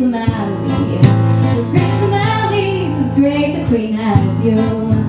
personalities, the personalities as great a queen as you.